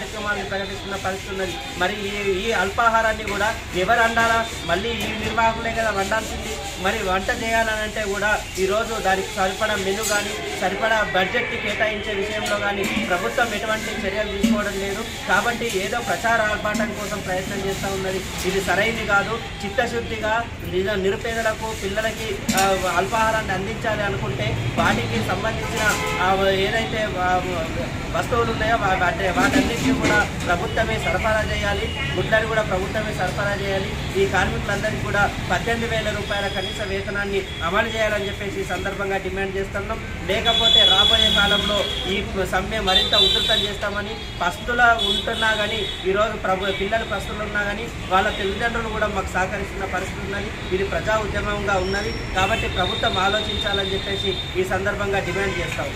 కార్యక్రమాలను ప్రకటిస్తున్న పరిస్థితి ఉన్నది. మరి ఈ ఈ అల్పాహారాన్ని కూడా ఎవరు వండాలా మళ్ళీ ఈ నిర్వాహకులే కదా వండాల్సింది. మరి వంట చేయాలని అంటే కూడా ఈరోజు దానికి సరిపడా మెను కానీ సరిపడా బడ్జెట్ కేటాయించే విషయంలో కానీ ప్రభుత్వం ఎటువంటి చర్యలు తీసుకోవడం లేదు. కాబట్టి ఏదో ప్రచార ఆర్భాటం కోసం ప్రయత్నం చేస్తూ ఉన్నది. ఇది సరైనది కాదు. చిత్తశుద్ధిగా నిజ నిరుపేదలకు పిల్లలకి అల్పాహారాన్ని అందించాలి అనుకుంటే వాటికి సంబంధించిన ఏదైతే వస్తువులు ఉన్నాయో వా- వాటి వాటన్నిటిని కూడా ప్రభుత్వమే సరఫరా చేయాలి. గుడ్లను కూడా ప్రభుత్వమే సరఫరా చేయాలి. ఈ కార్మికులందరికీ కూడా పద్దెనిమిది వేల రూపాయల కనీస వేతనాన్ని అమలు చేయాలని చెప్పేసి ఈ సందర్భంగా డిమాండ్ చేస్తున్నాం. లేకపోతే రాబోయే కాలంలో ఈ సమ్మె మరింత ఉధృతం చేస్తామని పస్తుల ఉంటున్నా కానీ ఈరోజు ప్రభు పిల్లలు పస్తులు ఉన్నా కానీ వాళ్ళ తల్లిదండ్రులు కూడా మాకు సహకరిస్తున్న పరిస్థితి ఉన్నది. ఇది ప్రజా ఉద్యమంగా ఉన్నది. కాబట్టి ప్రభుత్వం ఆలోచించాలని చెప్పేసి ఈ సందర్భంగా డిమాండ్ చేస్తాం.